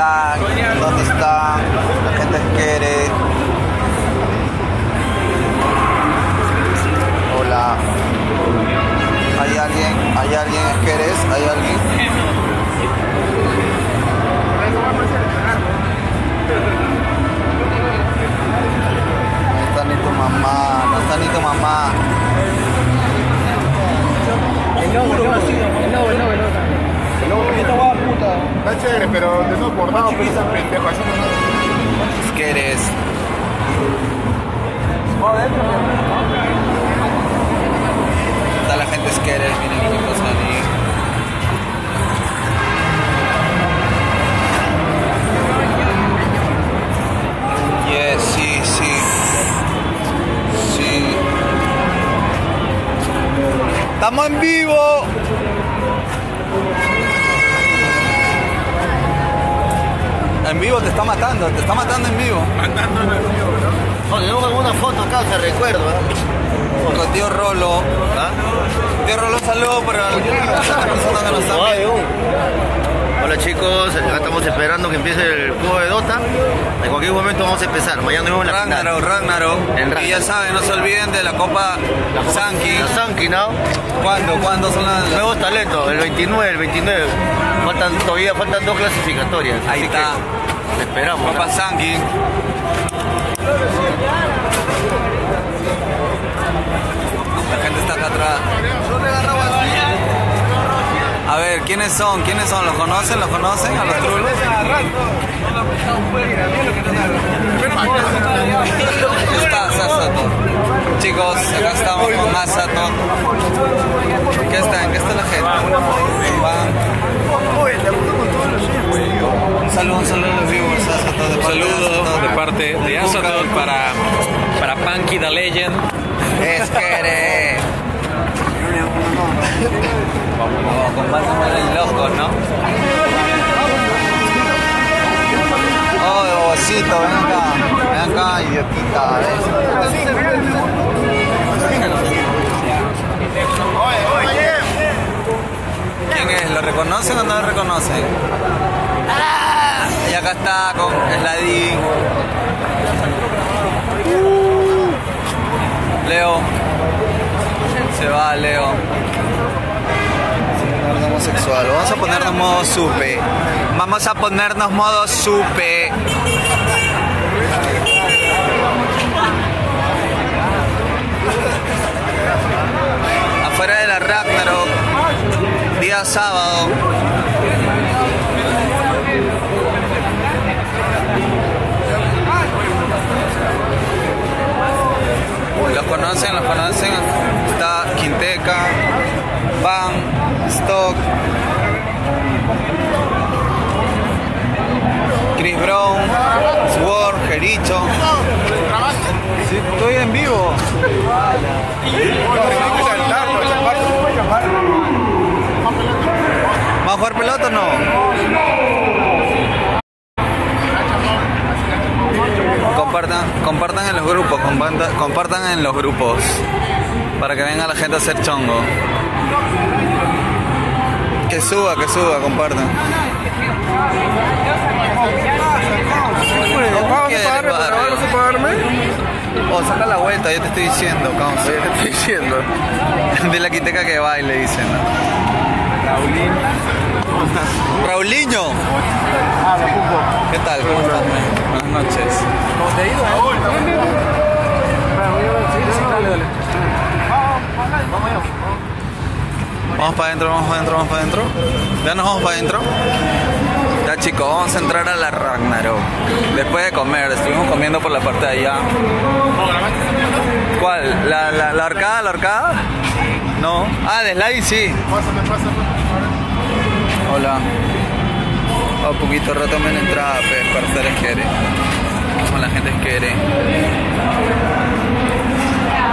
¿Dónde están? La gente quiere. Hola. ¿Hay alguien? ¿Hay alguien Esqueres? ¿Hay alguien? Pero de nuevo bordado, pero esa pendejo así no Esqueres. Está la gente Esqueres, miren qué pasa ahí. Yes, sí, sí. Sí. ¡Estamos en vivo! Oye, tenemos alguna foto acá, se recuerdo, ¿eh? Con tío Rolo. ¿Ah? Tío Rolo, saludo para que nos uh. Hola chicos, acá estamos esperando que empiece el juego de Dota. En cualquier momento vamos a empezar. Mañana vemos en la. Ragnarok, Ragnarok. Y ya saben, no se olviden de la Copa Sanki. La Sanki, ¿no? ¿Cuándo? ¿Cuándo son las.? Nuevos talentos, el 29, el 29. Faltan todavía faltan dos clasificatorias. Ahí está. que te esperamos. ¿no? Sanki. La gente está acá atrás. A ver, ¿quiénes son? ¿Quiénes son? ¿Los conocen? ¿Los conocen a los trulos? Con más mueren locos, ¿no? Oh, bobocito, ven acá. Ven acá, idiotita. ¿Quién es? ¿Lo reconocen o no lo reconocen? ¡Ah! Y acá está con Sladin. Leo. Se va, Leo. Homosexual. Vamos a ponernos modo supe. Vamos a ponernos modo supe. Afuera de la Ragnarok. Día sábado. Los conocen, los conocen. Está Quinteca, Van, Chris Brown, Sword, Jericho. Sí, estoy en vivo. ¿Vamos a jugar pelota o no? Compartan, compartan en los grupos, compartan, compartan en los grupos para que venga la gente a hacer chongo. Que suba, que suba, compartan. ¿Quieres, barrio? Oh, saca la vuelta, yo te estoy diciendo, causa. Te estoy diciendo. De la quiteca que baile, dicen. Raulinho. Raulinho. ¿Qué tal? ¿Cómo estás? Buenas noches. ¿Cómo te ha ido? eh? Sí, dale, dale. Vamos para adentro, vamos para adentro, vamos para adentro. Ya nos vamos para adentro. Ya chicos, vamos a entrar a la Ragnarok. Después de comer, estuvimos comiendo por la parte de allá. ¿Cuál? ¿La, la, la arcada, la arcada? No. Ah, de slide sí. Hola. A poquito rato me la entrada, pues, para en Jere. Como la gente quiere.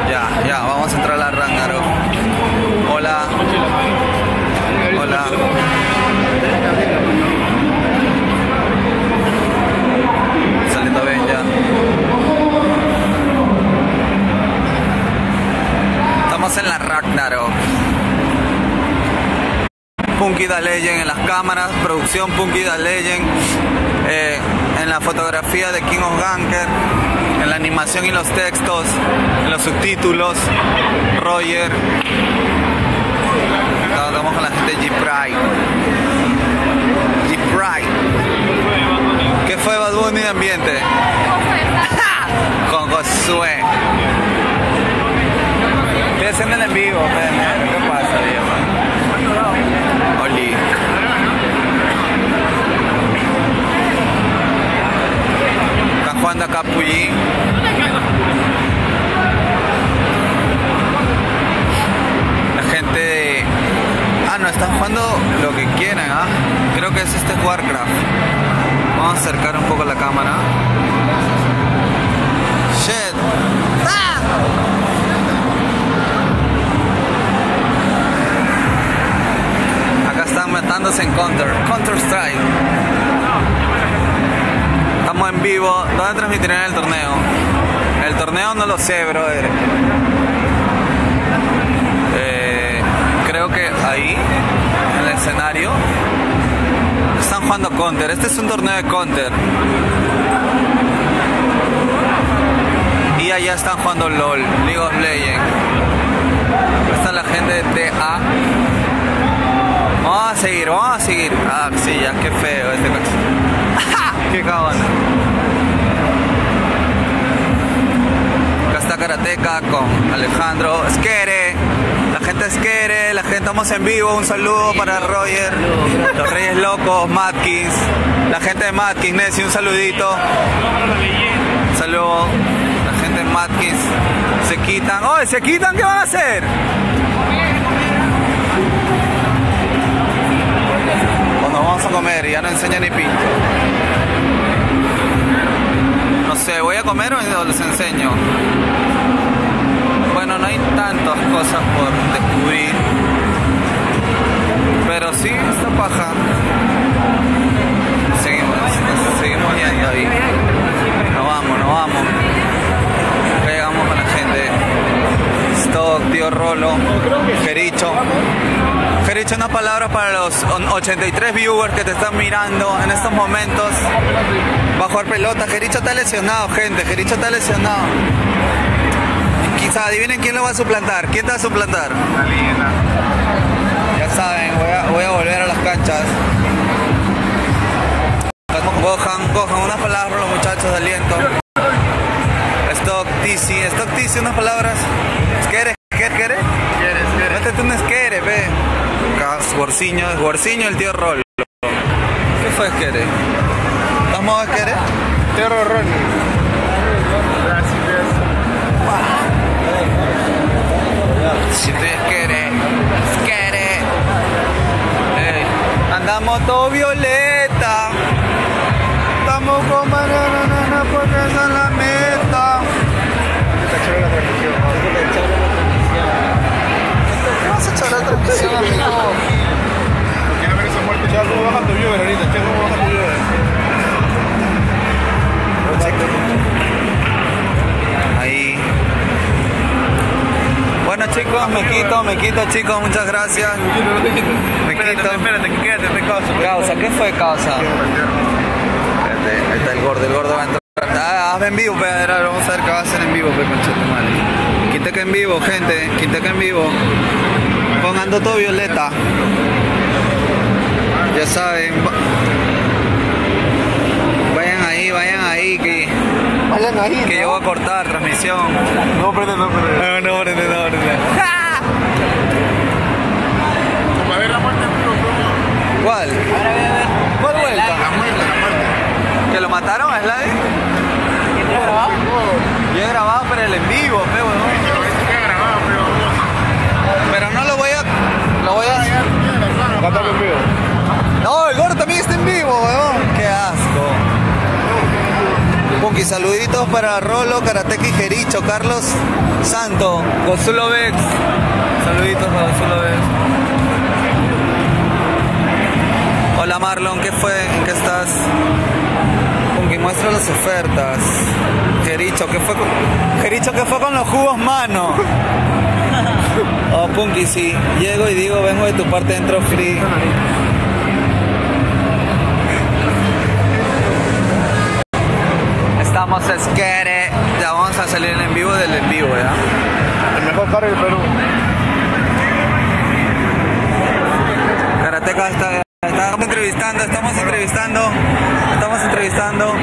Ya, ya, vamos a entrar a la Ragnarok. Hola. Hola. Saliendo bien ya. Estamos en la Ragnarok. Punky the Legend en las cámaras, producción Punky the Legend eh, en la fotografía de King of Ganker, en la animación y los textos, en los subtítulos, Roger. Estamos la gente de G-Pride. G-Pride. ¿Qué fue Bad Bunny de ambiente? Con Josué. Estoy haciendo el en vivo, ¿qué pasa, viejo? Oli. Jugando acá. Counter. Counter Strike. Estamos en vivo. ¿Dónde transmitirán el torneo? El torneo no lo sé, brother. Eh, creo que ahí, en el escenario, están jugando Counter. Este es un torneo de Counter. Y allá están jugando LOL, League of Legends. Está la gente de TA. Vamos a seguir, vamos a seguir. Ah, sí, ya, qué feo este coche. qué cabrón. Acá está Karateka con Alejandro Esquere. La gente Esquere, la gente estamos en vivo. Un saludo para Roger, los Reyes Locos, Matkins, la gente de Matkins, Nessie, un saludito. Saludo. La gente de Matkins se quitan. ¡Oh, se quitan! ¿Qué van a hacer? Ya no enseña ni pincho. No sé, ¿voy a comer o les enseño? Bueno, no hay tantas cosas por descubrir. Pero sí, esta paja. Seguimos, seguimos yendo ahí. Nos vamos, nos vamos. Acá llegamos con la gente. Stock, tío Rolo, Jericho. Jericho, unas palabras para los 83 viewers que te están mirando en estos momentos. Va a jugar pelota. Jericho está lesionado, gente. Jericho está lesionado. Quizá adivinen quién lo va a suplantar. ¿Quién te va a suplantar? Ya saben, voy a, voy a volver a las canchas. Cojan, cojan unas palabras para los muchachos de aliento. Stock TC, Stock TC, unas palabras. ¿Quieres? ¿Quieres? ¿Quieres? Métete un esquere, ve. Gorciño, Gorciño, el tío Rol. ¿Qué fue esquere? ¿Estamos esquere? Tío Rol. Si tú esquere. Ey, Andamos todo violeta. Estamos con banana porque esa Ahí. Bueno chicos, me quito, me quito chicos, muchas gracias. Me quito. Espérate, quédate, te causa. Causa, ¿qué fue causa? Espérate, ahí está el gordo, el gordo va a entrar. Ah, hazme en vivo, vamos a ver qué va a hacer en vivo. Quinteca en vivo, gente, Quinteca en vivo. Pongando todo violeta. Ya saben. va- Vayan ahí, vayan ahí, que, Vayan ahí. que yo voy a cortar transmisión. No, prende, no, prende. No, no, prende, no, prende. Saluditos para Rolo, Karateki Jericho, Carlos Santo, Gozulo Vex. Saluditos para Gozulo Vex. Hola Marlon, ¿qué fue? ¿En qué estás? Punky, muestra las ofertas. Jericho, ¿qué fue con, Jericho, ¿qué fue con los jugos, mano? Oh, Punky, sí. Llego y digo, vengo de tu parte, entro free. estamos esquere, ya vamos a salir en vivo del en vivo, ¿verdad? El mejor carro del Perú. Karateca está, estamos entrevistando, estamos entrevistando, estamos entrevistando.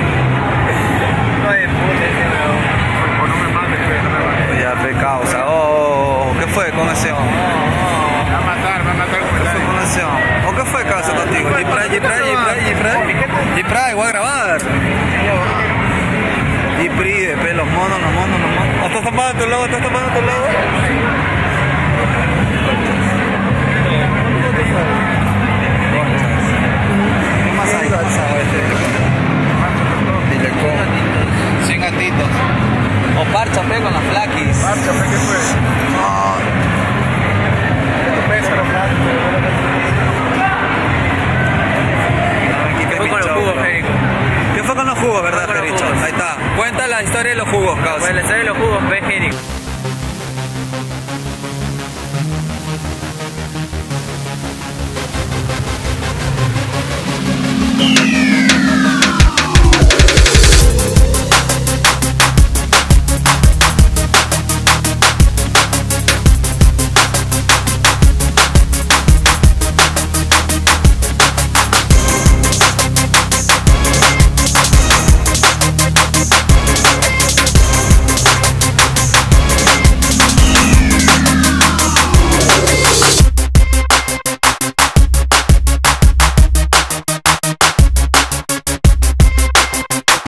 la historia de los jugos, causa. Pues la historia de los jugos, ve